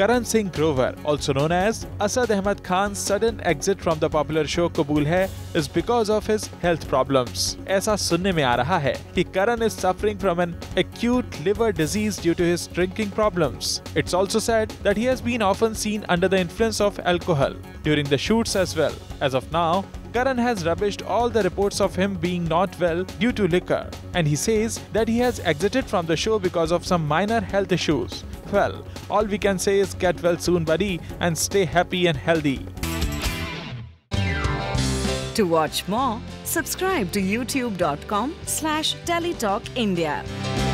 Karan Singh Grover, also known as Asad Ahmed Khan's sudden exit from the popular show Qubool Hai is because of his health problems. ऐसा सुनने में आ रहा है कि Karan is suffering from an acute liver disease due to his drinking problems. It's also said that he has been often seen under the influence of alcohol during the shoots as well. As of now, Karan has rubbished all the reports of him being not well due to liquor, and he says that he has exited from the show because of some minor health issues well, all we can say is get well soon, buddy, and stay happy and healthy. To watch more, subscribe to youtube.com slash tellytalkindia.